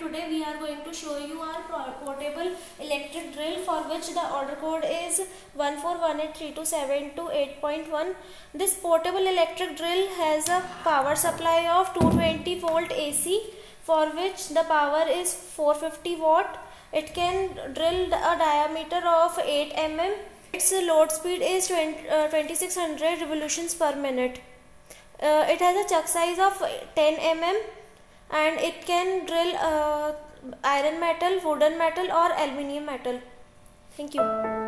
today we are going to show you our portable electric drill for which the order code is 141832728.1 this portable electric drill has a power supply of 220 volt AC for which the power is 450 watt. It can drill a diameter of 8 mm its load speed is 20, uh, 2600 revolutions per minute. Uh, it has a chuck size of 10 mm and it can drill uh, iron metal, wooden metal or aluminium metal. Thank you.